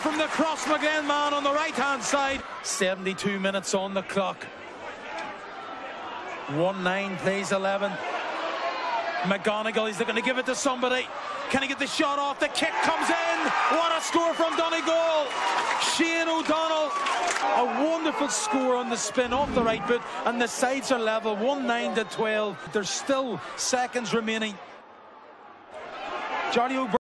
from the cross, McGlenn man on the right hand side. 72 minutes on the clock. 1 9 plays 11. McGonagle, he's going to give it to somebody. Can he get the shot off? The kick comes in. What a score from Donegal. Shane O'Donnell. A wonderful score on the spin off the right boot. and the sides are level 1 9 to 12. There's still seconds remaining. Johnny O'Brien.